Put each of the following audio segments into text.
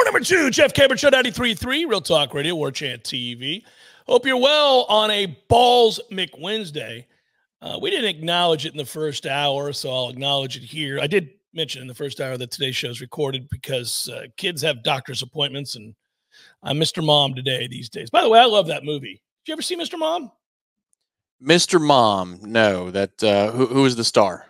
Hour number two, Jeff Cameron Show 93.3, Real Talk Radio, Warchant TV. Hope you're well on a Balls McWednesday. Uh, we didn't acknowledge it in the first hour, so I'll acknowledge it here. I did mention in the first hour that today's show is recorded because uh, kids have doctor's appointments, and I'm Mr. Mom today these days. By the way, I love that movie. Did you ever see Mr. Mom? Mr. Mom, no. That uh, who who is the star?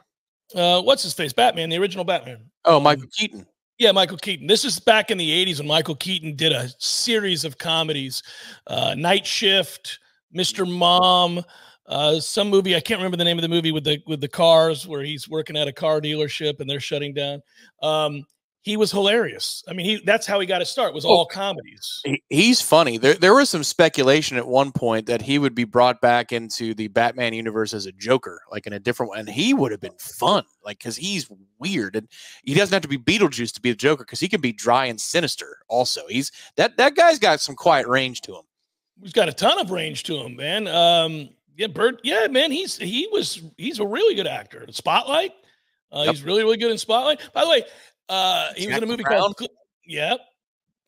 Uh, what's his face? Batman, the original Batman. Oh, Michael Keaton. Yeah, Michael Keaton. This is back in the 80s when Michael Keaton did a series of comedies uh, Night Shift, Mr. Mom, uh, some movie I can't remember the name of the movie with the with the cars where he's working at a car dealership and they're shutting down. Um, he was hilarious. I mean, he that's how he got his start. Was all comedies. He, he's funny. There there was some speculation at one point that he would be brought back into the Batman universe as a Joker, like in a different one, and he would have been fun, like because he's weird and he doesn't have to be Beetlejuice to be the Joker because he can be dry and sinister. Also, he's that that guy's got some quiet range to him. He's got a ton of range to him, man. Um, yeah, Bert. Yeah, man. He's he was he's a really good actor. Spotlight. Uh, yep. He's really really good in Spotlight. By the way, uh, he Jack was in a movie Brown. called. Yep.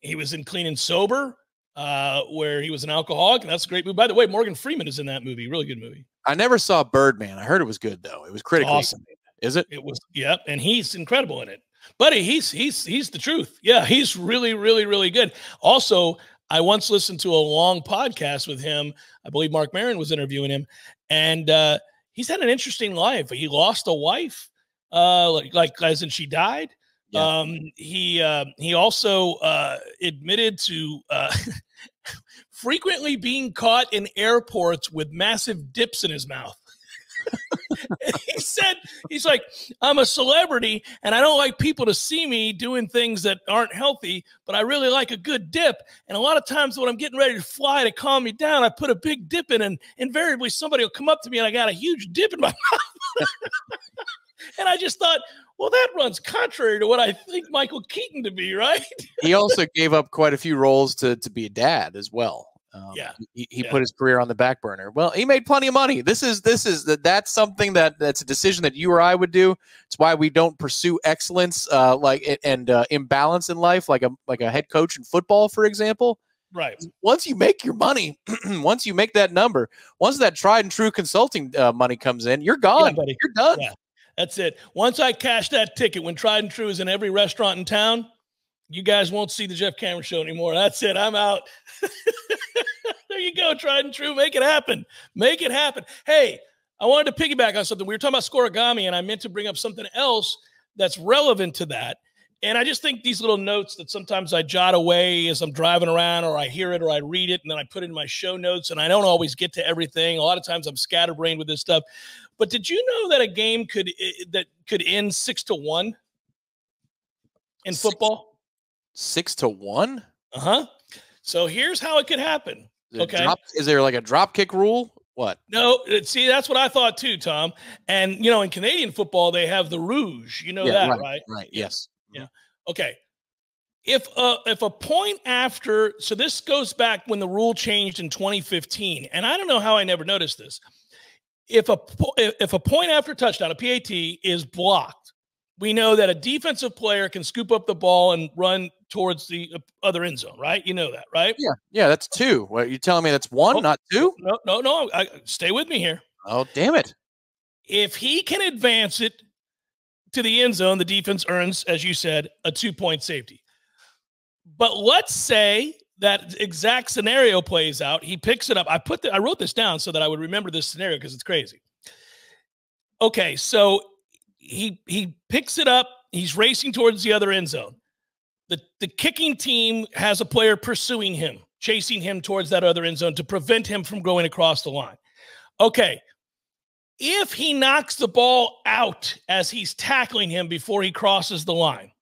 He was in Clean and Sober, uh, where he was an alcoholic, and that's a great movie. By the way, Morgan Freeman is in that movie. Really good movie. I never saw Birdman. I heard it was good though. It was critically awesome. Is it? It was. Yep. And he's incredible in it. Buddy, he's he's he's the truth. Yeah, he's really really really good. Also, I once listened to a long podcast with him. I believe Marc Maron was interviewing him, and uh, he's had an interesting life. He lost a wife, uh, like like as in she died. Um, he uh, he also uh, admitted to uh, frequently being caught in airports with massive dips in his mouth. he said he's like i'm a celebrity and i don't like people to see me doing things that aren't healthy but i really like a good dip and a lot of times when i'm getting ready to fly to calm me down i put a big dip in and invariably somebody will come up to me and i got a huge dip in my mouth and i just thought well, that runs contrary to what I think Michael Keaton to be, right? he also gave up quite a few roles to to be a dad as well. Um, yeah, he, he yeah. put his career on the back burner. Well, he made plenty of money. This is this is that that's something that that's a decision that you or I would do. It's why we don't pursue excellence, uh, like and uh, imbalance in life, like a like a head coach in football, for example. Right. Once you make your money, once you make that number, once that tried and true consulting uh, money comes in, you're gone. Yeah, buddy. You're done. Yeah. That's it. Once I cash that ticket, when Tried and True is in every restaurant in town, you guys won't see the Jeff Cameron show anymore. That's it. I'm out. there you go. Tried and True. Make it happen. Make it happen. Hey, I wanted to piggyback on something. We were talking about scorigami, and I meant to bring up something else that's relevant to that. And I just think these little notes that sometimes I jot away as I'm driving around, or I hear it, or I read it, and then I put it in my show notes, and I don't always get to everything. A lot of times I'm scatterbrained with this stuff. But did you know that a game could that could end six to one in football? Six to one. Uh huh. So here's how it could happen. Okay. Drop, is there like a drop kick rule? What? No, see, that's what I thought too, Tom. And you know, in Canadian football, they have the rouge. You know yeah, that, right, right? Right. Yes. Yeah. Okay. If a if a point after, so this goes back when the rule changed in 2015, and I don't know how I never noticed this if a if a point after touchdown, a PAT is blocked, we know that a defensive player can scoop up the ball and run towards the uh, other end zone, right? You know that, right? Yeah, yeah, that's two. What you telling me? That's one, oh, not two? No, no, no. I, stay with me here. Oh, damn it! If he can advance it to the end zone, the defense earns, as you said, a two point safety. But let's say that exact scenario plays out. He picks it up. I put the, I wrote this down so that I would remember this scenario because it's crazy. Okay, so he he picks it up. He's racing towards the other end zone. The the kicking team has a player pursuing him, chasing him towards that other end zone to prevent him from going across the line. Okay. If he knocks the ball out as he's tackling him before he crosses the line,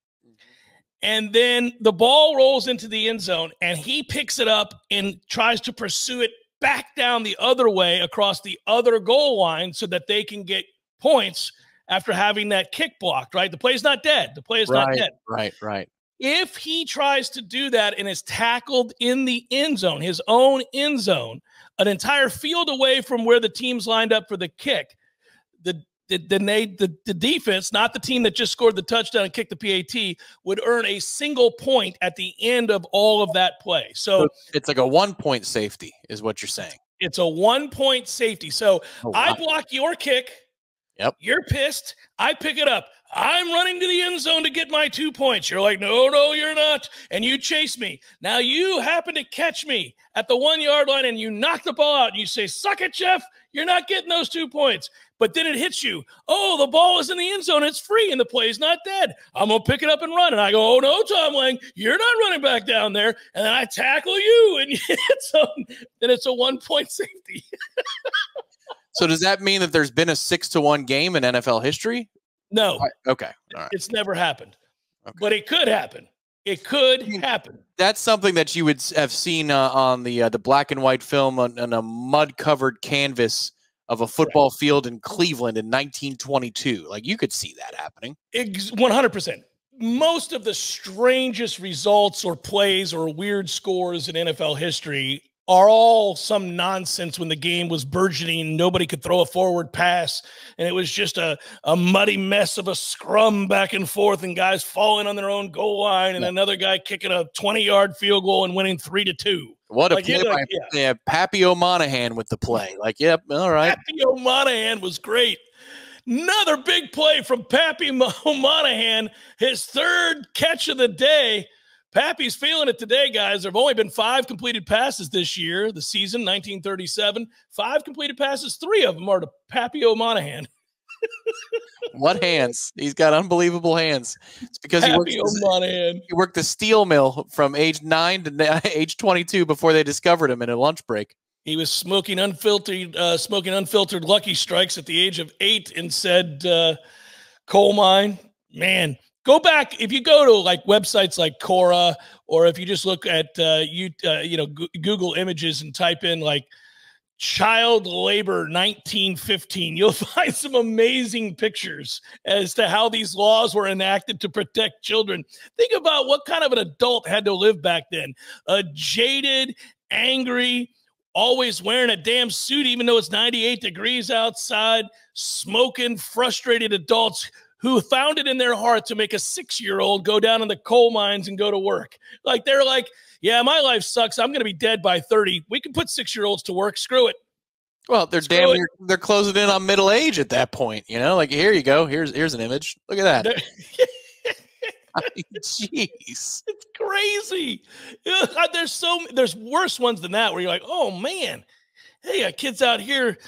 and then the ball rolls into the end zone, and he picks it up and tries to pursue it back down the other way across the other goal line so that they can get points after having that kick blocked, right? The play's not dead. The play is right, not dead. Right, right. If he tries to do that and is tackled in the end zone, his own end zone, an entire field away from where the team's lined up for the kick, then they the, the defense, not the team that just scored the touchdown and kicked the PAT, would earn a single point at the end of all of that play. So, So it's like a one point safety, is what you're saying. it's a one point safety. So Oh, I block your kick. Yep. You're pissed. I pick it up. I'm running to the end zone to get my two points. You're like, no, no, you're not. And you chase me. Now you happen to catch me at the one yard line and you knock the ball out. And you say, suck it, Jeff. You're not getting those two points. But then it hits you. Oh, the ball is in the end zone. It's free and the play is not dead. I'm going to pick it up and run. And I go, oh, no, Tom Lang, you're not running back down there. And then I tackle you. And it's a, then it's a one point safety. So does that mean that there's been a six to one game in NFL history? No. Okay. Right. It's never happened, Okay. but it could happen. It could happen. That's something that you would have seen uh, on the uh, the black and white film on, on a mud covered canvas of a football field in Cleveland in 1922. Like you could see that happening. One hundred percent. Most of the strangest results or plays or weird scores in NFL history are all some nonsense when the game was burgeoning. Nobody could throw a forward pass, and it was just a, a muddy mess of a scrum back and forth, and guys falling on their own goal line, and Yeah. another guy kicking a twenty yard field goal and winning three to two. What a Like, play by yeah. Pappy O'Monahan with the play. Like, yep, all right. Pappy O'Monahan was great. Another big play from Pappy Mo- O'Monahan, his third catch of the day. Pappy's feeling it today, guys. There have only been five completed passes this year, the season 1937. Five completed passes, three of them are to Pappy O'Monahan. What hands? He's got unbelievable hands. It's because he worked, he worked the steel mill from age nine to age 22 before they discovered him in a lunch break. He was smoking unfiltered, uh, smoking unfiltered Lucky Strikes at the age of eight, and said, uh, "Coal mine, man." Go back if you go to like websites like Quora, or if you just look at uh, you, uh, you know, Go- Google Images and type in like child labor 1915, you'll find some amazing pictures as to how these laws were enacted to protect children. Think about what kind of an adult had to live back then. A jaded, angry, always wearing a damn suit, even though it's 98 degrees outside, smoking, frustrated adults who found it in their heart to make a six year old go down in the coal mines and go to work. Like they're like, yeah, my life sucks. I'm going to be dead by 30. We can put six year olds to work. Screw it. Well, they're Screw damn near, they're closing in on middle age at that point. You know, like here you go. Here's here's an image. Look at that. I mean, Jeez. it's crazy. There's so there's worse ones than that where you're like, oh man, hey, got kids out here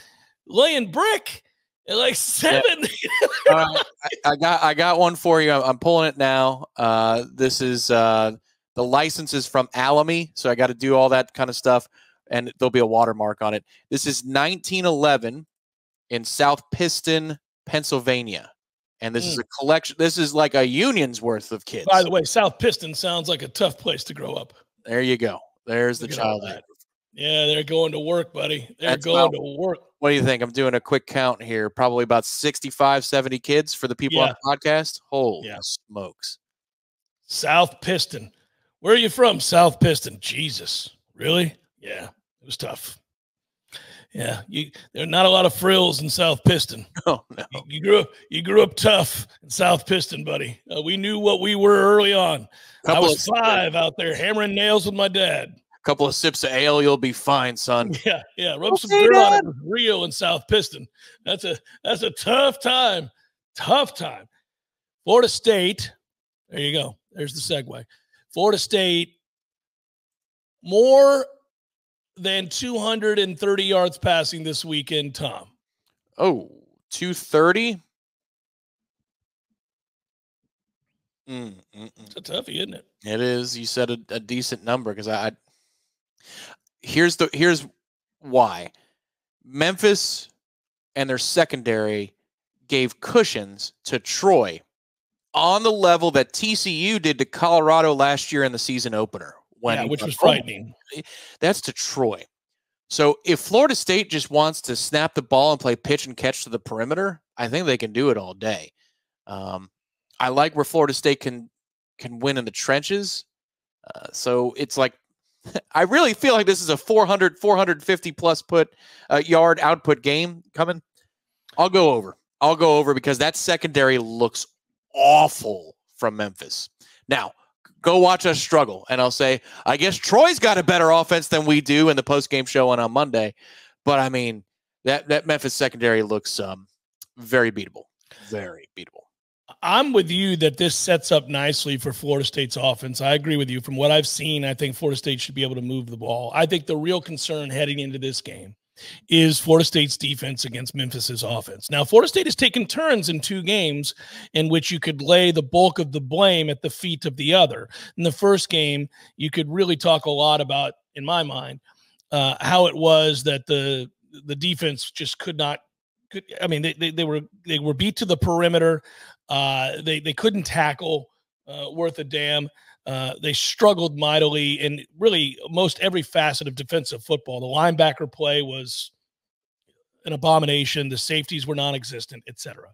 laying brick at like seven. All right, I, I got I got one for you. I'm, I'm pulling it now. Uh, this is uh, the license is from Alamy, so I got to do all that kind of stuff, and there'll be a watermark on it. This is 1911 in South Pittston, Pennsylvania, and this is Mm. a collection. This is like a union's worth of kids. By the way, South Pittston sounds like a tough place to grow up. there you go. There's the Look all child. Yeah, they're going to work, buddy. They're That's going about- to work. What do you think? I'm doing a quick count here. Probably about 65, 70 kids for the people on the podcast. Holy Yeah. smokes. South Pittston. Where are you from? South Pittston. Jesus. Really? Yeah, it was tough. Yeah, you there are not a lot of frills in South Pittston. Oh, no. You, you grew up you grew up tough in South Pittston, buddy. Uh, we knew what we were early on. I was of- five out there hammering nails with my dad. A couple of sips of ale, you'll be fine, son. Yeah, yeah. Rub some dirt on Dad. it with Rio and South Pittston. That's a that's a tough time. Tough time. Florida State. There you go. There's the segue. Florida State more than 230 yards passing this weekend, Tom. Oh, 230? Mm, mm, mm. It's a toughie, isn't it? It is. You said a, a decent number because I, I here's the here's why Memphis and their secondary gave cushions to Troy on the level that TCU did to Colorado last year in the season opener. When yeah, which was frightening. That's to Troy. So if Florida State just wants to snap the ball and play pitch and catch to the perimeter, I think they can do it all day. Um, I like where Florida State can can win in the trenches. Uh, so it's like I really feel like this is a 400 450 plus put uh, yard output game coming. I'll go over. I'll go over because that secondary looks awful from Memphis. Now, go watch us struggle. And I'll say, I guess Troy's got a better offense than we do in the post game show and on Monday. But I mean, that, that Memphis secondary looks um, very beatable. Very beatable. I'm with you that this sets up nicely for Florida State's offense. I agree with you. From what I've seen, I think Florida State should be able to move the ball. I think the real concern heading into this game is Florida State's defense against Memphis's offense. Now, Florida State has taken turns in two games in which you could lay the bulk of the blame at the feet of the other. In the first game, you could really talk a lot about, in my mind, uh, how it was that the the defense just could not could I mean they, they, they were they were beat to the perimeter. Uh, they they couldn't tackle uh, worth a damn. Uh, they struggled mightily in really most every facet of defensive football. The linebacker play was an abomination. The safeties were non-existent, etc.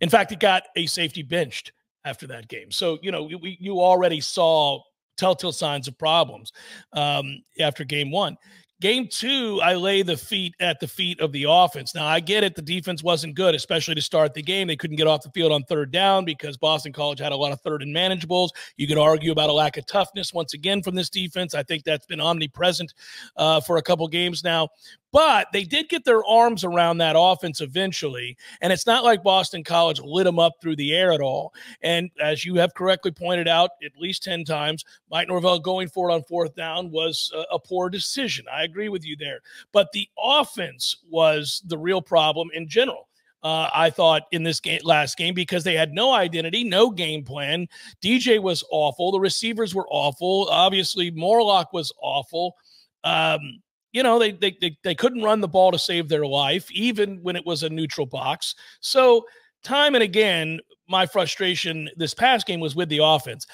In fact, it got a safety benched after that game. So you know we, you already saw telltale signs of problems um, after game one. Game two, I lay the feet at the feet of the offense. Now, I get it. The defense wasn't good, especially to start the game. They couldn't get off the field on third down because Boston College had a lot of third and manageables. You could argue about a lack of toughness once again from this defense. I think that's been omnipresent uh, for a couple games now. But they did get their arms around that offense eventually. And it's not like Boston College lit them up through the air at all. And as you have correctly pointed out at least 10 times, Mike Norvell going for it on fourth down was a, a poor decision. I agree with you there. But the offense was the real problem in general. Uh, I thought in this game, last game because they had no identity, no game plan. DJ was awful. The receivers were awful. Obviously, Morlock was awful. Um, you know, they, they, they, they couldn't run the ball to save their life, even when it was a neutral box. So, time and again, my frustration this past game was with the offense.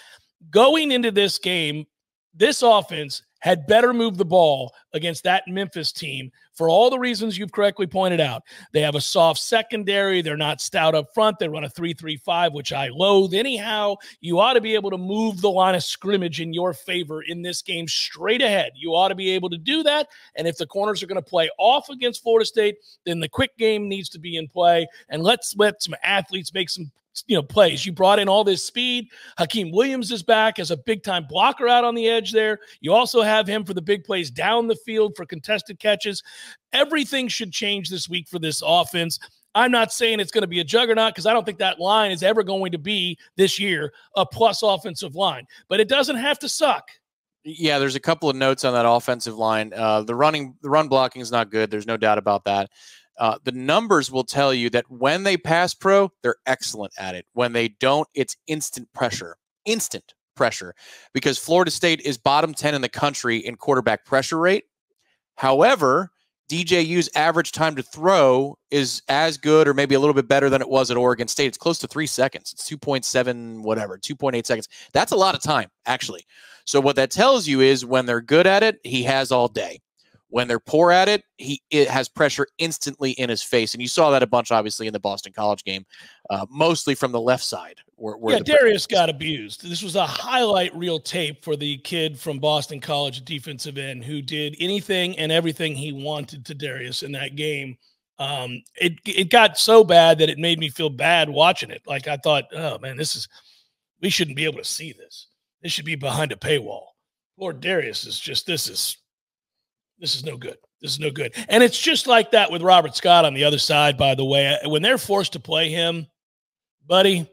Going into this game, this offense had better move the ball against that Memphis team for all the reasons you've correctly pointed out. They have a soft secondary. They're not stout up front. They run a 3 3 5, which I loathe. Anyhow, you ought to be able to move the line of scrimmage in your favor in this game straight ahead. You ought to be able to do that. And if the corners are going to play off against Florida State, then the quick game needs to be in play. And let's let some athletes make some you know plays. You brought in all this speed. Hykeem Williams is back as a big time blocker out on the edge there. You also have him for the big plays down the field for contested catches. Everything should change this week for this offense. I'm not saying it's going to be a juggernaut because I don't think that line is ever going to be this year a plus offensive line, but it doesn't have to suck. Yeah, there's a couple of notes on that offensive line. Uh, the running, the run blocking is not good. There's no doubt about that. Uh, the numbers will tell you that when they pass pro, they're excellent at it. When they don't, it's instant pressure, instant pressure, because Florida State is bottom 10 in the country in quarterback pressure rate. However, DJU's average time to throw is as good or maybe a little bit better than it was at Oregon State. It's close to three seconds. It's 2.7, whatever, 2.8 seconds. That's a lot of time, actually. So, what that tells you is when they're good at it, he has all day. When they're poor at it, he it has pressure instantly in his face, and you saw that a bunch, obviously, in the Boston College game, uh, mostly from the left side. Where, where yeah, Darius got abused. This was a highlight reel tape for the kid from Boston College, defensive end, who did anything and everything he wanted to Darius in that game. Um, it it got so bad that it made me feel bad watching it. Like I thought, oh man, this is we shouldn't be able to see this. This should be behind a paywall. Lord Darius is just this is this is no good. This is no good. And it's just like that with Robert Scott on the other side, by the way. When they're forced to play him, buddy,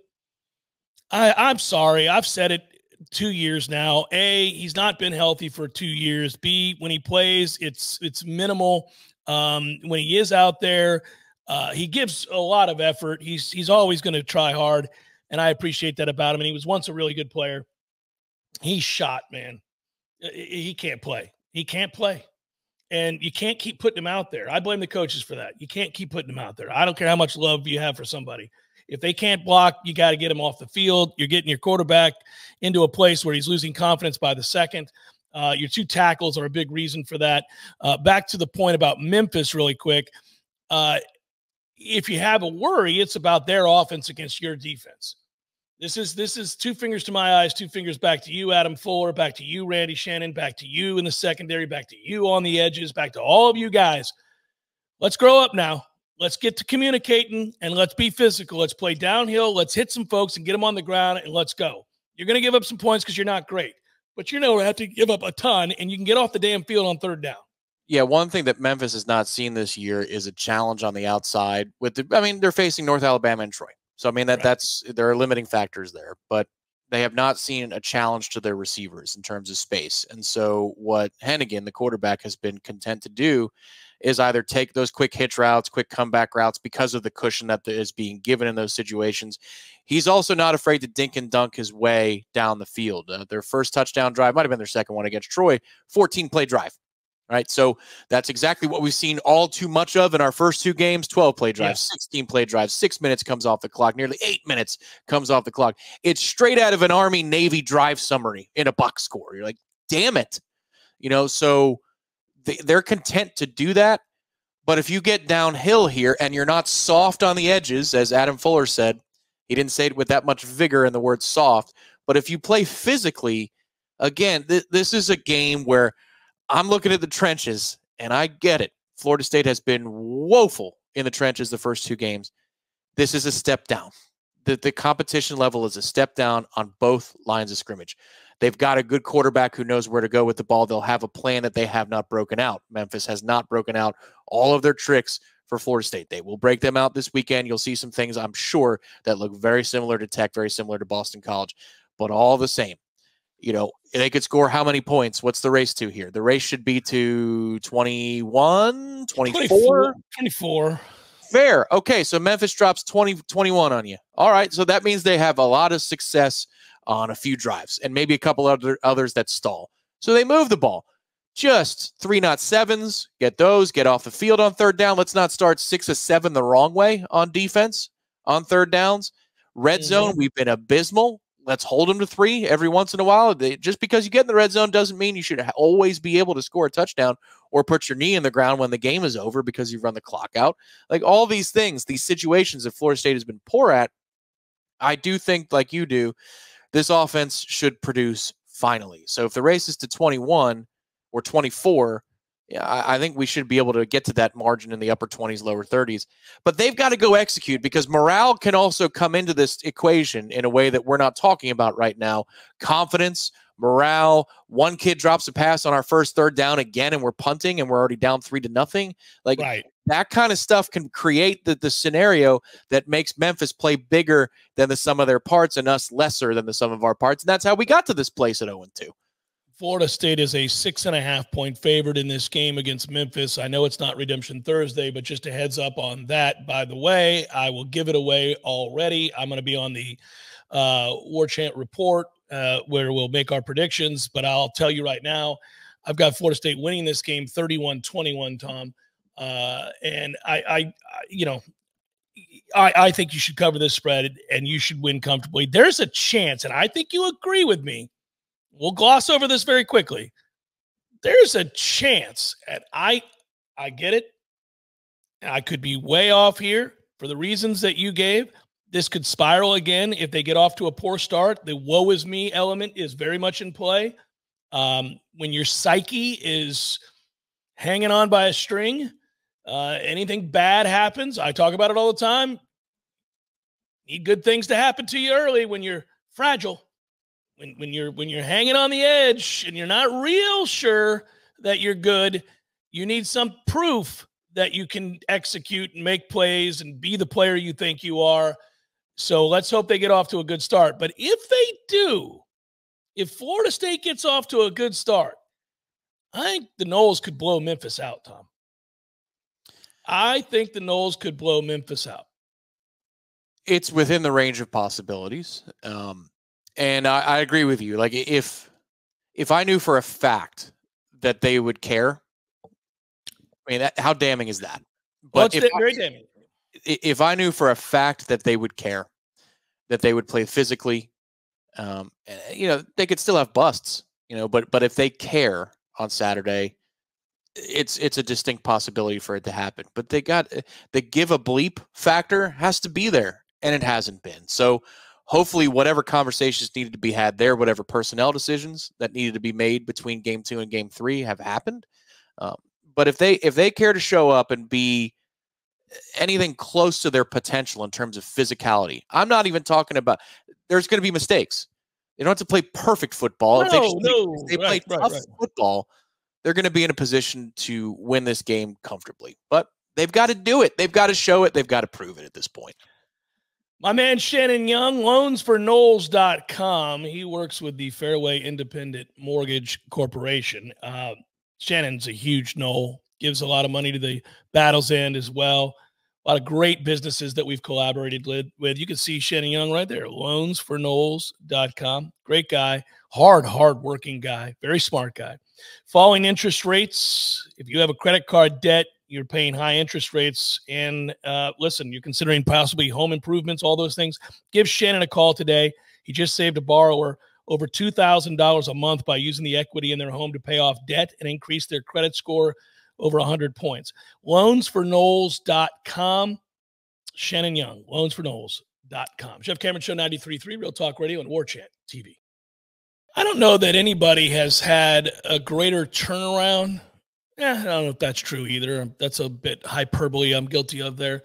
I, I'm sorry. I've said it two years now. A, he's not been healthy for two years. B, when he plays, it's it's minimal. Um, when he is out there, uh, he gives a lot of effort. He's he's always going to try hard, and I appreciate that about him. And he was once a really good player. He's shot, man. He can't play. He can't play and you can't keep putting them out there. I blame the coaches for that. You can't keep putting them out there. I don't care how much love you have for somebody. If they can't block, you got to get them off the field. You're getting your quarterback into a place where he's losing confidence by the second. Uh, your two tackles are a big reason for that. Uh, back to the point about Memphis, really quick. Uh, if you have a worry, it's about their offense against your defense. This is this is two fingers to my eyes, two fingers back to you, Adam Fuller, back to you, Randy Shannon, back to you in the secondary, back to you on the edges, back to all of you guys. Let's grow up now. Let's get to communicating and let's be physical. Let's play downhill. Let's hit some folks and get them on the ground and let's go. You're going to give up some points because you're not great, but you know, we have to give up a ton and you can get off the damn field on third down. Yeah, one thing that Memphis has not seen this year is a challenge on the outside. With the, I mean, they're facing North Alabama and Troy, so I mean that right. that's there are limiting factors there. But they have not seen a challenge to their receivers in terms of space. And so, what Henigan, the quarterback, has been content to do is either take those quick hitch routes, quick comeback routes because of the cushion that is being given in those situations. He's also not afraid to dink and dunk his way down the field. Uh, their first touchdown drive might have been their second one against Troy, 14 play drive right? So that's exactly what we've seen all too much of in our first two games 12 play drives, yeah. 16 play drives, six minutes comes off the clock, nearly eight minutes comes off the clock. It's straight out of an Army Navy drive summary in a box score. You're like, damn it. You know, so they, they're content to do that. But if you get downhill here and you're not soft on the edges, as Adam Fuller said, he didn't say it with that much vigor in the word soft. But if you play physically, again, th- this is a game where I'm looking at the trenches, and I get it. Florida State has been woeful in the trenches the first two games. This is a step down. The, the competition level is a step down on both lines of scrimmage. They've got a good quarterback who knows where to go with the ball. They'll have a plan that they have not broken out. Memphis has not broken out all of their tricks for Florida State. They will break them out this weekend. You'll see some things, I'm sure, that look very similar to Tech, very similar to Boston College. But all the same, you know, they could score how many points? What's the race to here? The race should be to 21, 24? 24. Fair. Okay, so Memphis drops 20, 21 on you. All right, so that means they have a lot of success on a few drives and maybe a couple other others that stall. So they move the ball. Just three not sevens, get those, get off the field on third down. Let's not start six or seven the wrong way on defense on third downs. Red mm-hmm. zone, we've been abysmal let's hold them to three every once in a while. They, just because you get in the red zone doesn't mean you should always be able to score a touchdown or put your knee in the ground when the game is over because you've run the clock out. Like all these things, these situations that Florida State has been poor at, I do think, like you do, this offense should produce finally. So if the race is to 21 or 24, yeah, I, I, think we should be able to get to that margin in the upper 20s, lower 30s. But they've got to go execute because morale can also come into this equation in a way that we're not talking about right now. Confidence, morale. One kid drops a pass on our first third down again, and we're punting, and we're already down three to nothing. Like right. that kind of stuff can create the, the scenario that makes Memphis play bigger than the sum of their parts and us lesser than the sum of our parts. And that's how we got to this place at 0 2. Florida State is a six and a half point favorite in this game against Memphis. I know it's not Redemption Thursday, but just a heads up on that. By the way, I will give it away already. I'm going to be on the uh, Warchant report uh, where we'll make our predictions, but I'll tell you right now, I've got Florida State winning this game 31 21, Tom. Uh, and I, I, I, you know, I, I think you should cover this spread and you should win comfortably. There's a chance, and I think you agree with me we'll gloss over this very quickly. There's a chance, and I I get it. I could be way off here for the reasons that you gave. This could spiral again if they get off to a poor start. The woe is me element is very much in play. Um, when your psyche is hanging on by a string, uh, anything bad happens. I talk about it all the time. Need good things to happen to you early when you're fragile when when you're when you're hanging on the edge and you're not real sure that you're good, you need some proof that you can execute and make plays and be the player you think you are. So let's hope they get off to a good start. But if they do, if Florida State gets off to a good start, I think the Noles could blow Memphis out, Tom. I think the Noles could blow Memphis out. It's within the range of possibilities. Um, and I, I agree with you. Like if if I knew for a fact that they would care, I mean, that, how damning is that? But well, very I, damning. If I knew for a fact that they would care, that they would play physically, um, eh, you know, they could still have busts, you know, but but if they care on Saturday, it's it's a distinct possibility for it to happen. But they got eh, the give a bleep factor has to be there, and it hasn't been. So hopefully whatever conversations needed to be had there, whatever personnel decisions that needed to be made between game two and game three have happened. Um, but if they if they care to show up and be anything close to their potential in terms of physicality. I'm not even talking about there's going to be mistakes. They don't have to play perfect football. No, if they, no, they play right, tough right. football, they're going to be in a position to win this game comfortably. But they've got to do it. They've got to show it. They've got to prove it at this point. My man Shannon Young, loansfornoles.com. He works with the Fairway Independent Mortgage Corporation. Uh, Shannon's a huge Nole, gives a lot of money to the Battle's End as well. A lot of great businesses that we've collaborated with. You can see Shannon Young right there, loansfornoles.com. Great guy, hard, hard working guy, very smart guy. Falling interest rates. If you have a credit card debt, you're paying high interest rates. And uh, listen, you're considering possibly home improvements, all those things. Give Shannon a call today. He just saved a borrower over $2,000 a month by using the equity in their home to pay off debt and increase their credit score over 100 points. Loansfornoles.com. Shannon Young, loansfornoles.com. Jeff Cameron Show 93.3, Real Talk Radio, and Warchant TV. I don't know that anybody has had a greater turnaround. Yeah, I don't know if that's true either. That's a bit hyperbole I'm guilty of there.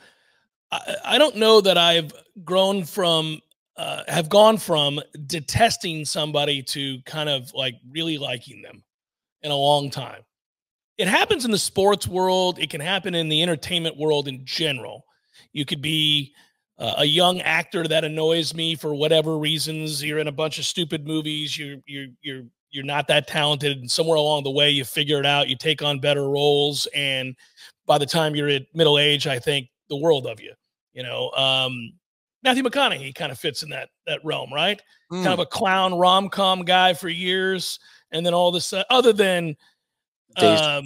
I, I don't know that I've grown from, uh, have gone from detesting somebody to kind of like really liking them in a long time. It happens in the sports world, it can happen in the entertainment world in general. You could be uh, a young actor that annoys me for whatever reasons. You're in a bunch of stupid movies. You're you're you're you're not that talented, and somewhere along the way, you figure it out. You take on better roles, and by the time you're at middle age, I think the world of you. You know, um, Matthew McConaughey kind of fits in that that realm, right? Hmm. Kind of a clown rom com guy for years, and then all this, uh, other than Dazed um,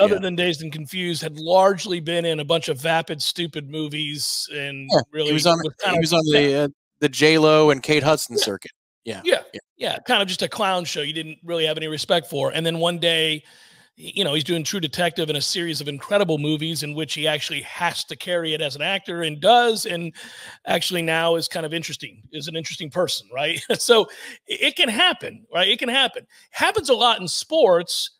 other Yeah. than Dazed and Confused, had largely been in a bunch of vapid, stupid movies, and Yeah, really he was on kind he was on the uh, the J Lo and Kate Hudson circuit. Yeah. yeah, Yeah. yeah, kind of just a clown show you didn't really have any respect for. And then one day, you know, he's doing True Detective in a series of incredible movies in which he actually has to carry it as an actor and does, and actually now is kind of interesting, is an interesting person, right? so it it can happen, right? It can happen. Happens a lot in sports.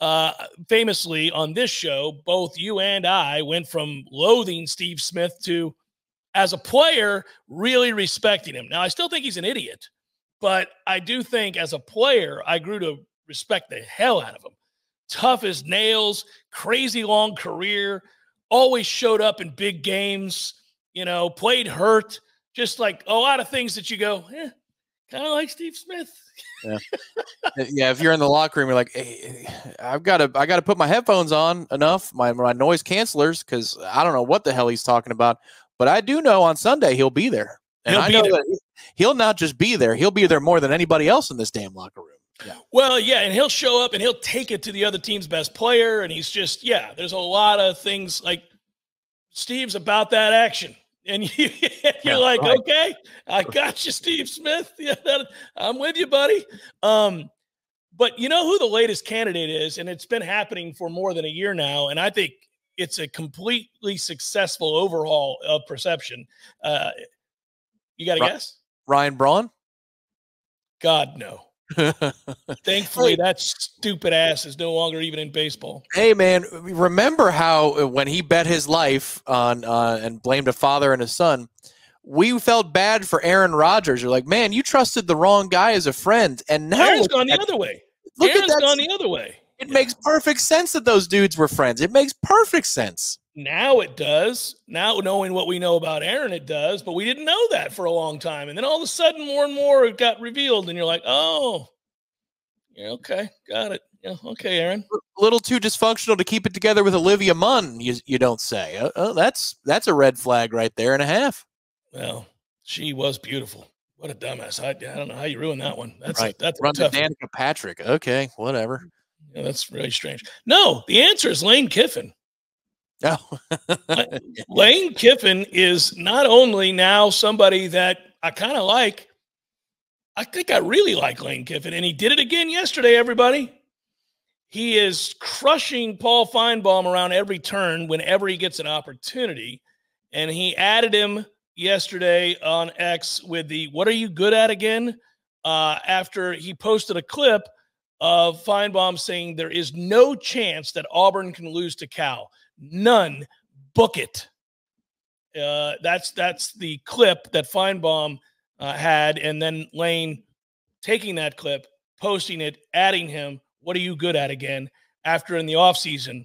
Uh, famously on this show, both you and I went from loathing Steve Smith to, as a player, really respecting him. Now, I still think he's an idiot, but I do think as a player, I grew to respect the hell out of him. Tough as nails, crazy long career, always showed up in big games, you know, played hurt, just like a lot of things that you go, eh, kind of like Steve Smith. Uh, yeah, if you're in the locker room, you're like, hey, I've got to, I got to put my headphones on enough, my my noise cancelers, because I don't know what the hell he's talking about. But I do know on Sunday he'll be there, and He'll I know there. that he'll not just be there; he'll be there more than anybody else in this damn locker room. Yeah, Well, yeah, and he'll show up and he'll take it to the other team's best player. And he's just, yeah, there's a lot of things like Steve's about that action. And you, you're Yeah, like, right. okay, I got you, Steve Smith. Yeah, that- I'm with you, buddy. Um, but you know who the latest candidate is, and it's been happening for more than a year now. And I think it's a completely successful overhaul of perception. Uh, you got to Ri- guess? Ryan Braun. God, no. Thankfully, that stupid ass is no longer even in baseball. Hey man, remember how uh, when he bet his life on uh, and blamed a father and a son, we felt bad for Aaron Rodgers. You're like, man, you trusted the wrong guy as a friend, and now Aaron's gone the other way. look at that. gone the other way. It makes perfect sense that those dudes were friends. It makes perfect sense. Now it does. Now knowing what we know about Aaron, it does. But we didn't know that for a long time, and then all of a sudden, more and more it got revealed, and you're like, oh, yeah, okay, got it. Yeah, okay, Aaron. A little too dysfunctional to keep it together with Olivia Munn. You you don't say. Uh, uh, that's that's a red flag right there and a half. Well, she was beautiful. What a dumbass. I, I don't know how you ruined that one. That's Right. that's Run to. Danica Patrick. Okay, whatever. Yeah, that's really strange. No, the answer is Lane Kiffin. Oh, Lane Kiffin is not only now somebody that I kind of like, I think I really like Lane Kiffin, and he did it again yesterday, everybody. He is crushing Paul Finebaum around every turn whenever he gets an opportunity. And he added him yesterday on X with the what are you good at again? Uh, after he posted a clip of Finebaum saying there is no chance that Auburn can lose to Cal. None. Book it. Uh, that's that's the clip that Finebaum uh, had, and then Lane taking that clip, posting it, adding him. What are you good at again? After in the offseason,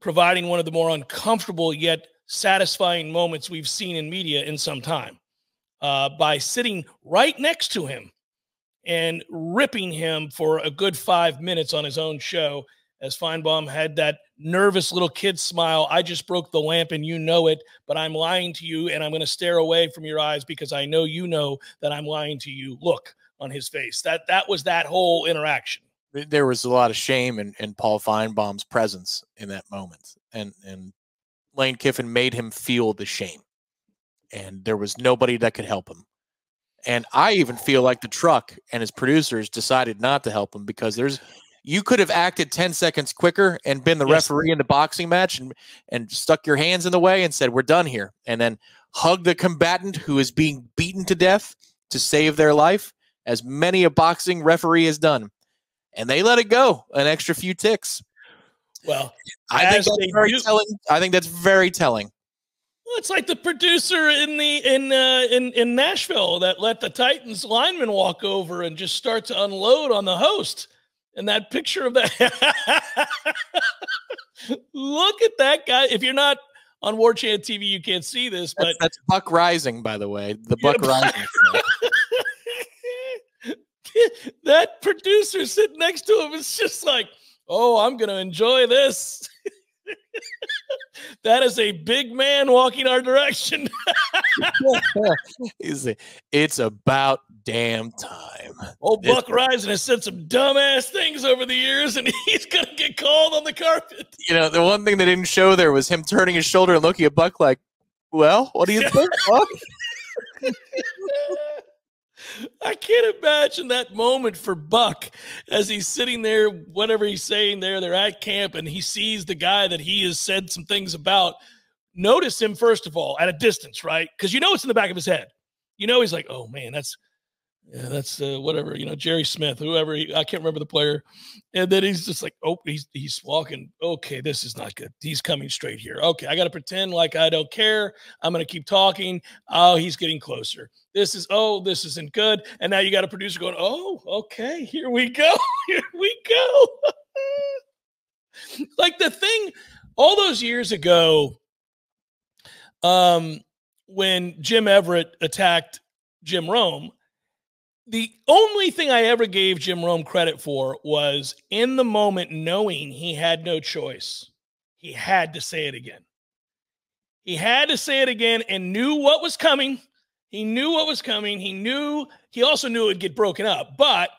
providing one of the more uncomfortable yet satisfying moments we've seen in media in some time uh, by sitting right next to him and ripping him for a good five minutes on his own show as Finebaum had that nervous little kid smile. I just broke the lamp and you know it, but I'm lying to you and I'm going to stare away from your eyes because I know you know that I'm lying to you. Look on his face. That that was that whole interaction. There was a lot of shame in, in Paul Finebaum's presence in that moment. And and Lane Kiffin made him feel the shame. And there was nobody that could help him. And I even feel like the truck and his producers decided not to help him because there's you could have acted 10 seconds quicker and been the yes. referee in the boxing match and, and stuck your hands in the way and said, We're done here. And then hug the combatant who is being beaten to death to save their life, as many a boxing referee has done. And they let it go an extra few ticks. Well, I think that's very do. telling. I think that's very telling. Well, it's like the producer in the in uh, in in Nashville that let the Titans lineman walk over and just start to unload on the host. And that picture of that, look at that guy. If you're not on Warchant TV, you can't see this, but that's, that's Buck Reising, by the way. The Buck yeah, Reising. that producer sitting next to him is just like, oh, I'm going to enjoy this. that is a big man walking our direction. it's about damn time. Old Buck it's, Reising has said some dumbass things over the years, and he's gonna get called on the carpet. You know, the one thing they didn't show there was him turning his shoulder and looking at Buck like, "Well, what do you think, Buck?" I can't imagine that moment for Buck as he's sitting there, whatever he's saying there, they're at camp and he sees the guy that he has said some things about. Notice him, first of all, at a distance, right? Because you know it's in the back of his head. You know, he's like, oh man, that's yeah, that's uh, whatever you know, Jerry Smith, whoever he, I can't remember the player, and then he's just like, oh, he's he's walking. Okay, this is not good. He's coming straight here. Okay, I got to pretend like I don't care. I'm gonna keep talking. Oh, he's getting closer. This is oh, this isn't good. And now you got a producer going, oh, okay, here we go, here we go. like the thing, all those years ago, um, when Jim Everett attacked Jim Rome the only thing I ever gave Jim Rome credit for was in the moment knowing he had no choice. He had to say it again. He had to say it again and knew what was coming. He knew what was coming. He knew, he also knew it would get broken up, but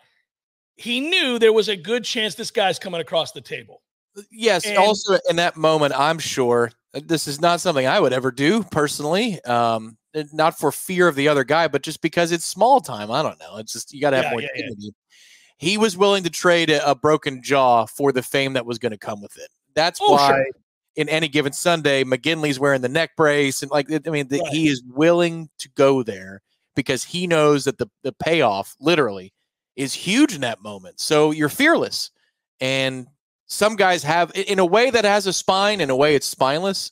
he knew there was a good chance this guy's coming across the table. Yes. And, also, in that moment, I'm sure this is not something I would ever do personally. Um, not for fear of the other guy, but just because it's small time. I don't know. It's just you got to have yeah, more yeah, dignity. Yeah. He was willing to trade a, a, broken jaw for the fame that was going to come with it. That's oh, why. Sure. In any given Sunday, McGinley's wearing the neck brace, and like I mean, the, right. he is willing to go there because he knows that the the payoff, literally, is huge in that moment. So you're fearless, and some guys have in a way that has a spine, in a way it's spineless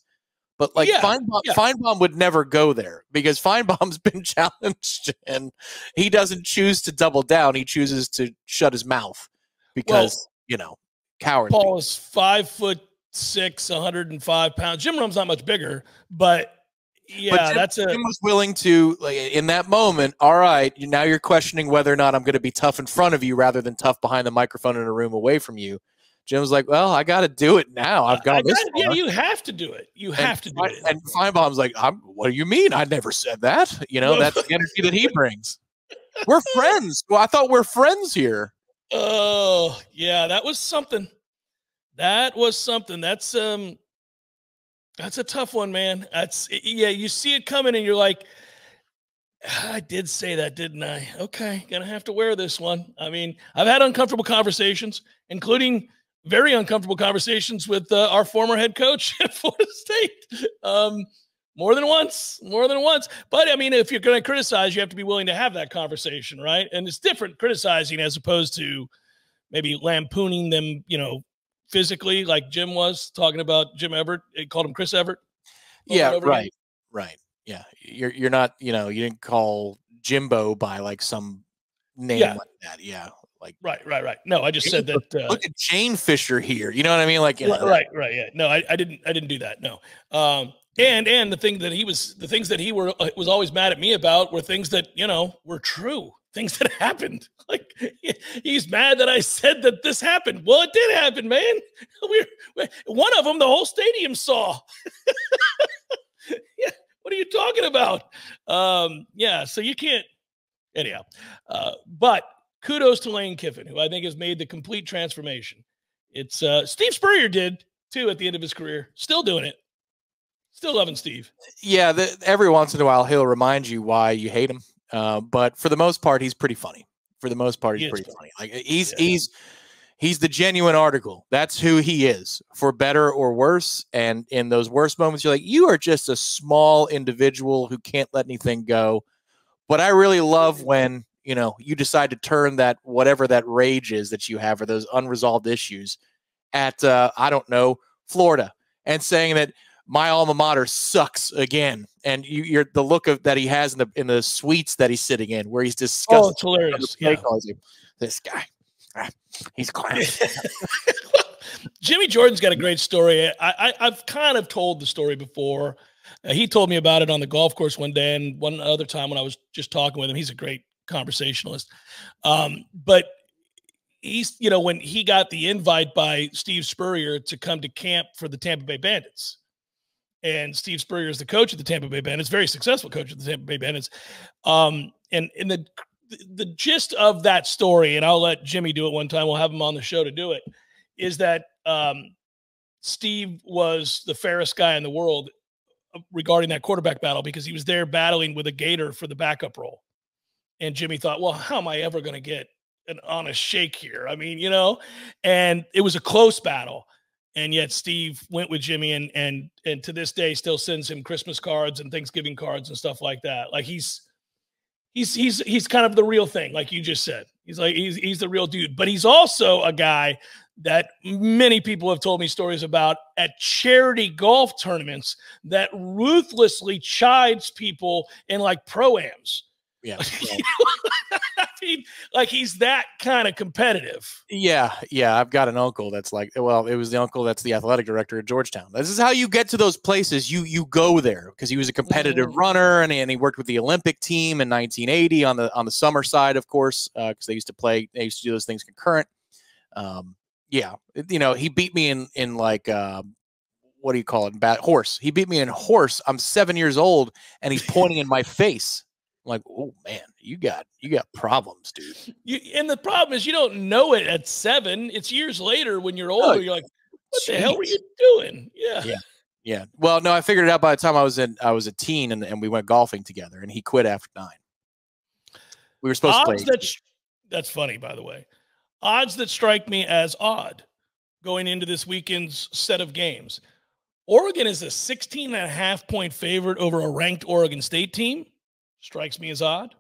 but like yeah, Finebaum, yeah. Finebaum would never go there because Finebaum's been challenged and he doesn't choose to double down. He chooses to shut his mouth because, well, you know, coward. Paul is five foot six, 105 pounds. Jim Rome's not much bigger, but yeah, but Jim, that's a. Jim was willing to, like, in that moment, all right, now you're questioning whether or not I'm going to be tough in front of you rather than tough behind the microphone in a room away from you. Jim's like, well, I got to do it now. I've got this. Yeah, you have to do it. You have and, to do it. And Finebaum's like, I'm, what do you mean? I never said that. You know, that's the energy that he brings. We're friends. Well, I thought we're friends here. Oh, yeah, that was something. That was something. That's um that's a tough one, man. That's yeah, you see it coming and you're like, I did say that, didn't I? Okay, gonna have to wear this one. I mean, I've had uncomfortable conversations, including very uncomfortable conversations with uh, our former head coach at Florida State. Um, more than once, more than once. But I mean, if you're going to criticize, you have to be willing to have that conversation, right? And it's different criticizing as opposed to maybe lampooning them, you know, physically, like Jim was talking about Jim Everett. It called him Chris Everett. Yeah, right, Right. Yeah. You're you're not, you know, you didn't call Jimbo by like some name Yeah. like that. Yeah. Like Right, right, right. No, I just said that. Uh, look at Jane Fisher here. You know what I mean? Like right, right, right. Yeah. No, I, I didn't. I didn't do that. No. Um. And and the thing that he was the things that he were uh, was always mad at me about were things that you know were true. Things that happened. Like he- he's mad that I said that this happened. Well, it did happen, man. We're, we one of them the whole stadium saw. yeah. What are you talking about? Um. Yeah. So you can't. Anyhow. Uh. But kudos to Lane Kiffin, who I think has made the complete transformation. It's uh, Steve Spurrier did too at the end of his career. Still doing it. Still loving Steve. yeah. The, every once in a while, he'll remind you why you hate him. Uh, but for the most part, he's pretty funny. For the most part, he's is pretty funny. Like he's Yeah. he's he's the genuine article. That's who he is, for better or worse. And in those worst moments, you're like, you are just a small individual who can't let anything go. But I really love when you know you decide to turn that whatever that rage is that you have or those unresolved issues at uh, I don't know Florida and saying that my alma mater sucks again. And you, you're the look of that he has in the in the suites that he's sitting in, where he's Oh, it's hilarious. Yeah. This guy, ah, he's clown. Jimmy Jordan's got a great story. I, I I've kind of told the story before. Uh, he told me about it on the golf course one day, and one other time when I was just talking with him. He's a great conversationalist. Um, but he's you know when he got the invite by Steve Spurrier to come to camp for the Tampa Bay Bandits, and Steve Spurrier is the coach of the Tampa Bay Bandits, very successful coach of the Tampa Bay Bandits. Um, and in the the gist of that story, and I'll let Jimmy do it one time. We'll have him on the show to do it. Is that um, Steve was the fairest guy in the world regarding that quarterback battle because he was there battling with a Gator for the backup role. And Jimmy thought, well, how am I ever going to get an honest shake here? I mean, you know, and it was a close battle. And yet Steve went with Jimmy and and and to this day still sends him Christmas cards and Thanksgiving cards and stuff like that. Like he's he's he's he's kind of the real thing, like you just said. He's like he's he's the real dude. But he's also a guy that many people have told me stories about at charity golf tournaments that ruthlessly chides people in like proams. Yeah. I mean, like he's that kind of competitive. Yeah, yeah. I've got an uncle that's like, well, it was the uncle that's the athletic director at Georgetown. This is how you get to those places. You you go there because he was a competitive Mhm. runner and, and he worked with the Olympic team in 1980 on the on the summer side, of course, because they used to play. They used to do those things concurrent. Um, yeah, you know, he beat me in in like uh, what do you call it? Bat horse. He beat me in horse. I'm seven years old and he's pointing in my face. I'm like, oh man, you got you got problems, dude. You, and the problem is you don't know it at seven. It's years later when you're older. You're like, what the hell were you doing? Yeah. Yeah. Yeah. Well, no, I figured it out by the time I was in I was a teen and, and we went golfing together and he quit after nine. We were supposed Odds to play. that that's funny, by the way. Odds that strike me as odd going into this weekend's set of games. Oregon is a 16 and a half point favorite over a ranked Oregon State team. Strikes me as odd.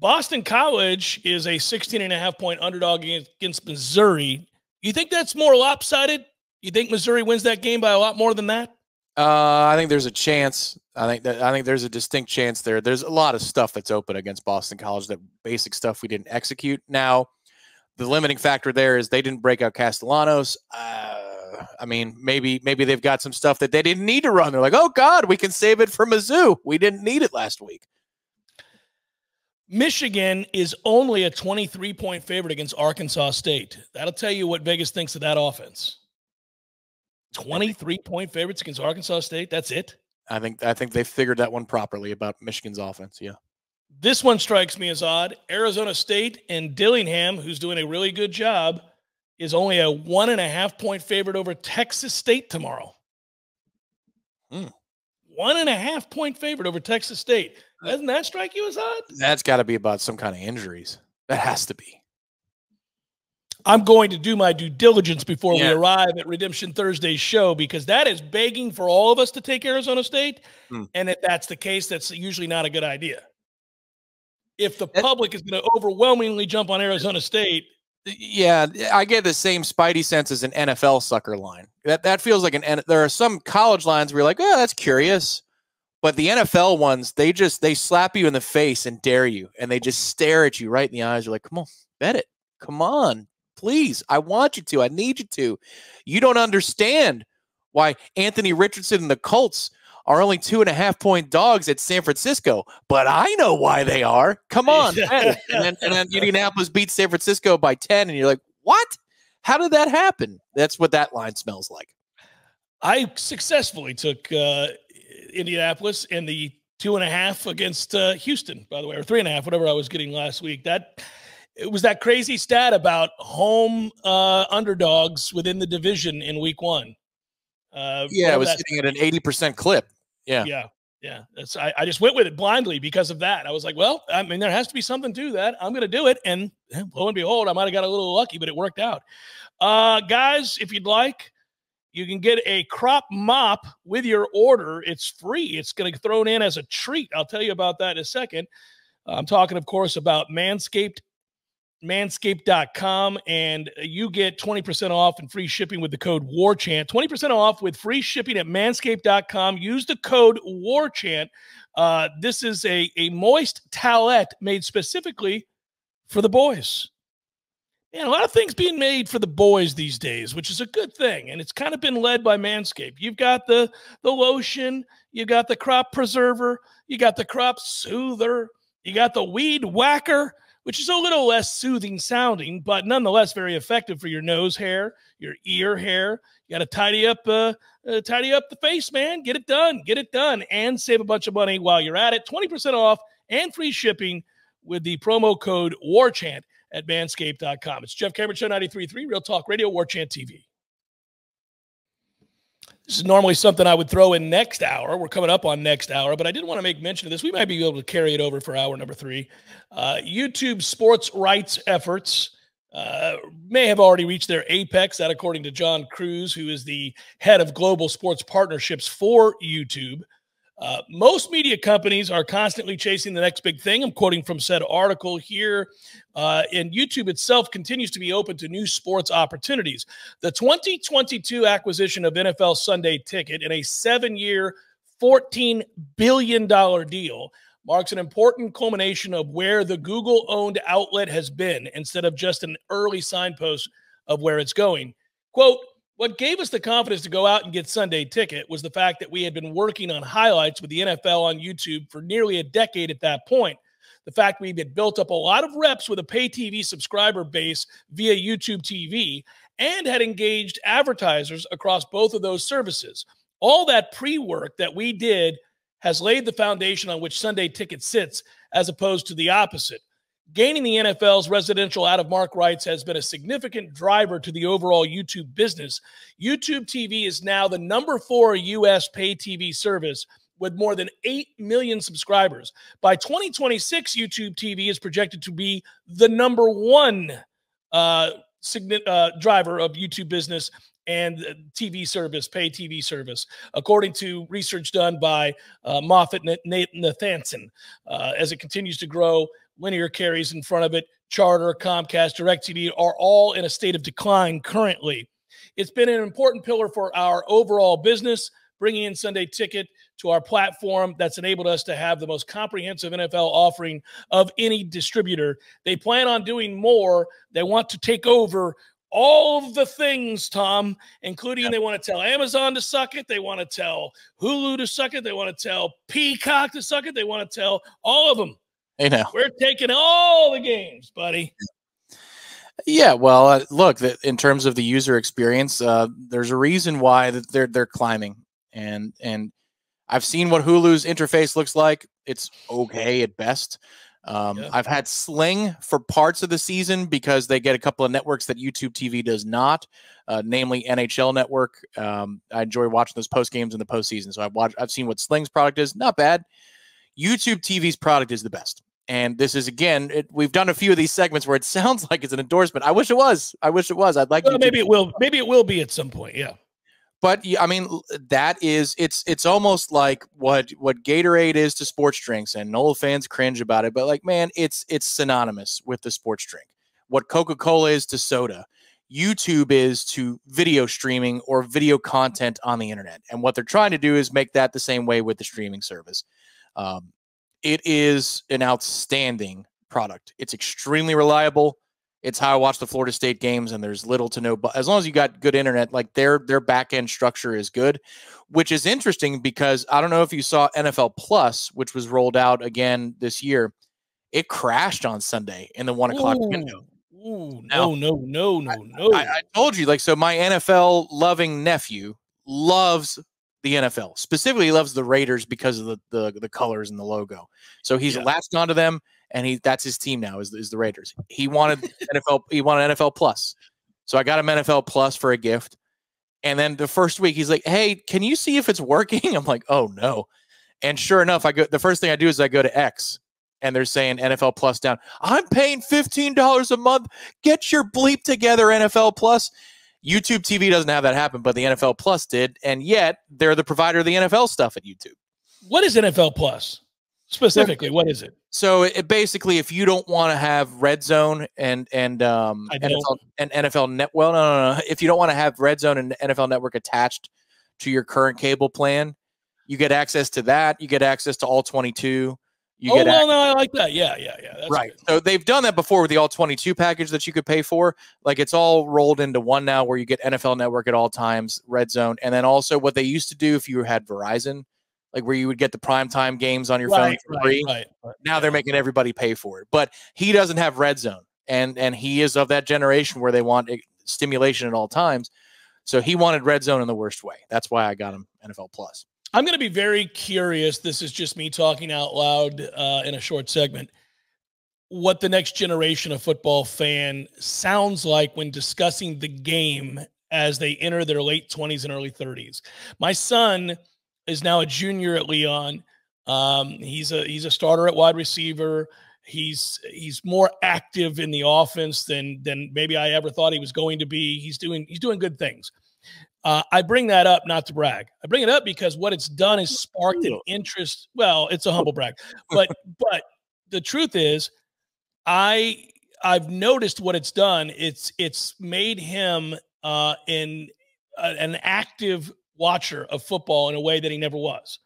Boston College is a 16 and a half point underdog against, Missouri. You think that's more lopsided? You think Missouri wins that game by a lot more than that? Uh, I think there's a chance. I think that I think there's a distinct chance there. There's a lot of stuff that's open against Boston College. That basic stuff we didn't execute. Now, the limiting factor there is they didn't break out Castellanos. Uh, I mean, maybe maybe they've got some stuff that they didn't need to run. They're like, oh God, we can save it for Mizzou. We didn't need it last week. Michigan is only a 23 point favorite against Arkansas State. That'll tell you what Vegas thinks of that offense. 23 point favorites against Arkansas State. That's it. I think I think they figured that one properly about Michigan's offense. Yeah. This one strikes me as odd. Arizona State and Dillingham, who's doing a really good job, is only a one and a half point favorite over Texas State tomorrow. Hmm. One and a half point favorite over Texas State. Doesn't that strike you as odd? That's got to be about some kind of injuries. That has to be. I'm going to do my due diligence before Yeah. we arrive at Redemption Thursday's show because that is begging for all of us to take Arizona State. Hmm. And if that's the case, that's usually not a good idea. If the public is going to overwhelmingly jump on Arizona State, Yeah, I get the same spidey sense as an NFL sucker line. That that feels like an there are some college lines where you're like, oh, that's curious, But the NFL ones, they just they slap you in the face and dare you, and they just stare at you right in the eyes. You're like, come on, bet it. Come on, please. I want you to. I need you to. You don't understand why Anthony Richardson and the Colts are only two and a half point dogs at San Francisco, but I know why they are. Come on. and, then, and then Indianapolis beats San Francisco by 10, and you're like, what? How did that happen? That's what that line smells like. I successfully took uh, Indianapolis in the two and a half against uh, Houston, by the way, or three and a half, whatever I was getting last week. That it was that crazy stat about home uh, underdogs within the division in week one. Uh, yeah, I was sitting at an 80% clip. Yeah. Yeah. Yeah. That's, I, I just went with it blindly because of that. I was like, well, I mean, there has to be something to that. I'm going to do it. And lo and behold, I might have got a little lucky, but it worked out. Uh, guys, if you'd like, you can get a crop mop with your order. It's free. It's going to thrown in as a treat. I'll tell you about that in a second. I'm talking, of course, about Manscaped manscaped.com and you get 20% off and free shipping with the code warchant 20% off with free shipping at manscaped.com use the code warchant uh, this is a, a moist towelette made specifically for the boys and a lot of things being made for the boys these days which is a good thing and it's kind of been led by manscaped you've got the the lotion you got the crop preserver you got the crop soother you got the weed whacker which is a little less soothing sounding, but nonetheless very effective for your nose hair, your ear hair. You got to tidy up, uh, uh, tidy up the face, man. Get it done, get it done, and save a bunch of money while you're at it. Twenty percent off and free shipping with the promo code WarChant at Manscaped.com. It's Jeff Cameron Show 93.3 Real Talk Radio, WarChant TV. This is normally something I would throw in next hour. We're coming up on next hour, but I did want to make mention of this. We might be able to carry it over for hour number three. Uh, YouTube sports rights efforts uh, may have already reached their apex, that according to John Cruz, who is the head of global sports partnerships for YouTube. Uh, most media companies are constantly chasing the next big thing. I'm quoting from said article here. Uh, and YouTube itself continues to be open to new sports opportunities. The 2022 acquisition of NFL Sunday Ticket in a seven year, $14 billion deal marks an important culmination of where the Google owned outlet has been instead of just an early signpost of where it's going. Quote, what gave us the confidence to go out and get Sunday Ticket was the fact that we had been working on highlights with the NFL on YouTube for nearly a decade at that point. The fact we had built up a lot of reps with a pay TV subscriber base via YouTube TV and had engaged advertisers across both of those services. All that pre work that we did has laid the foundation on which Sunday Ticket sits, as opposed to the opposite. Gaining the NFL's residential out of mark rights has been a significant driver to the overall YouTube business. YouTube TV is now the number four U.S. pay TV service with more than 8 million subscribers. By 2026, YouTube TV is projected to be the number one uh, uh, driver of YouTube business and TV service, pay TV service, according to research done by uh, Moffett Nathanson. Uh, as it continues to grow, linear carries in front of it, Charter, Comcast, DirecTV are all in a state of decline currently. It's been an important pillar for our overall business, bringing in Sunday Ticket to our platform that's enabled us to have the most comprehensive NFL offering of any distributor. They plan on doing more. They want to take over all of the things, Tom, including they want to tell Amazon to suck it. They want to tell Hulu to suck it. They want to tell Peacock to suck it. They want to tell all of them. I know. We're taking all the games, buddy. Yeah, well, uh, look, in terms of the user experience, uh, there's a reason why that they're they're climbing, and and I've seen what Hulu's interface looks like. It's okay at best. Um, yeah. I've had Sling for parts of the season because they get a couple of networks that YouTube TV does not, uh, namely NHL Network. Um, I enjoy watching those post games in the postseason. So I've watched, I've seen what Sling's product is. Not bad. YouTube TV's product is the best. And this is again, it, we've done a few of these segments where it sounds like it's an endorsement. I wish it was. I wish it was. I'd like. Well, maybe it will. Maybe it will be at some point. Yeah but I mean that is it's it's almost like what what Gatorade is to sports drinks, and Nole fans cringe about it, but like man, it's it's synonymous with the sports drink. What Coca Cola is to soda, YouTube is to video streaming or video content on the internet. And what they're trying to do is make that the same way with the streaming service. Um, it is an outstanding product. It's extremely reliable. It's how I watch the Florida State games, and there's little to no. But as long as you got good internet, like their their back end structure is good, which is interesting because I don't know if you saw NFL Plus, which was rolled out again this year. It crashed on Sunday in the one o'clock window. Ooh, no, no, no, no, no. I, I told you, like, so my NFL loving nephew loves the NFL. Specifically, loves the Raiders because of the the, the colors and the logo. So he's yeah. latched onto them, and he that's his team now is, is the Raiders. He wanted NFL. He wanted NFL Plus. So I got him NFL Plus for a gift. And then the first week, he's like, "Hey, can you see if it's working?" I'm like, "Oh no!" And sure enough, I go. The first thing I do is I go to X, and they're saying NFL Plus down. I'm paying $15 a month. Get your bleep together, NFL Plus. YouTube TV doesn't have that happen, but the NFL Plus did. And yet they're the provider of the NFL stuff at YouTube. What is NFL Plus? Specifically, what is it? So it basically, if you don't want to have Red Zone and and um NFL and NFL Net, well, no, no, no. If you don't want to have Red Zone and NFL Network attached to your current cable plan, you get access to that. You get access to all twenty two. You oh, well, no, I like that. Yeah, yeah, yeah. right. Good. So they've done that before with the all 22 package that you could pay for. Like it's all rolled into one now where you get NFL Network at all times, Red Zone. And then also what they used to do if you had Verizon, like where you would get the primetime games on your right, phone for free. Right, right, now they're making everybody pay for it. But he doesn't have Red Zone. And and he is of that generation where they want stimulation at all times. So he wanted Red Zone in the worst way. That's why I got him NFL Plus. I'm going to be very curious. This is just me talking out loud uh, in a short segment. What the next generation of football fan sounds like when discussing the game as they enter their late 20s and early 30s. My son is now a junior at Leon. Um, he's a he's a starter at wide receiver. He's he's more active in the offense than than maybe I ever thought he was going to be. He's doing he's doing good things. Uh, I bring that up not to brag. I bring it up because what it's done is sparked an interest. Well, it's a humble brag, but but the truth is, I I've noticed what it's done. It's it's made him uh, in uh, an active watcher of football in a way that he never was.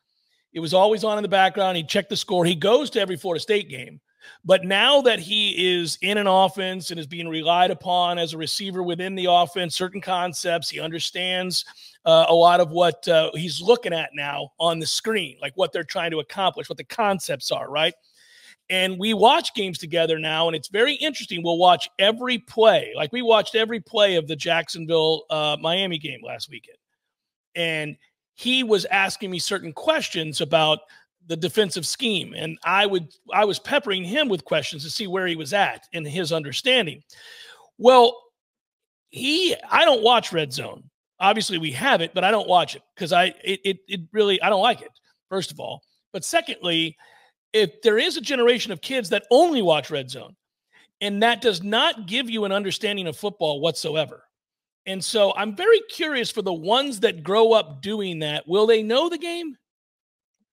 It was always on in the background. He checked the score. He goes to every Florida State game. But now that he is in an offense and is being relied upon as a receiver within the offense, certain concepts, he understands uh, a lot of what uh, he's looking at now on the screen, like what they're trying to accomplish, what the concepts are, right? And we watch games together now, and it's very interesting. We'll watch every play, like we watched every play of the Jacksonville uh, Miami game last weekend. And he was asking me certain questions about the defensive scheme and i would i was peppering him with questions to see where he was at in his understanding. Well he i don't watch red zone. Obviously we have it but i don't watch it because i it, it, it really i don't like it first of all. But secondly if there is a generation of kids that only watch red zone and that does not give you an understanding of football whatsoever and so i'm very curious for the ones that grow up doing that will they know the game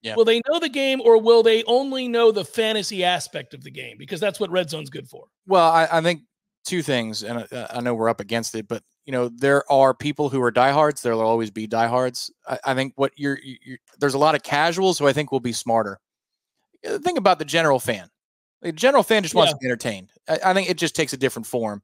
yeah. Will they know the game or will they only know the fantasy aspect of the game? Because that's what Red Zone's good for. Well, I, I think two things, and I, I, know we're up against it, but you know there are people who are diehards. There'll always be diehards. I, I think what you're, you're, there's a lot of casuals who I think will be smarter. Uh, think about the general fan. The general fan just wants yeah. to be entertained. I, I think it just takes a different form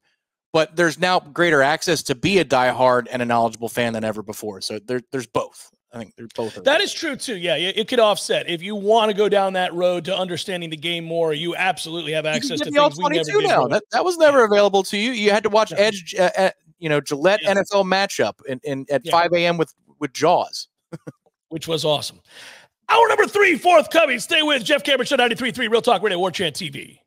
but there's now greater access to be a diehard and a knowledgeable fan than ever before. So there, there's both. I think they're both. That is true too. Yeah, it could offset. If you want to go down that road to understanding the game more, you absolutely have access to things we never did. Now. That, that was never yeah. available to you. You had to watch yeah. Edge, uh, uh, you know, Gillette yeah. NFL matchup in, in at 5 a.m. with with Jaws, which was awesome. Hour number three, fourth coming. Stay with Jeff Cameron, Show 93.3 Real Talk Radio, War Chant TV.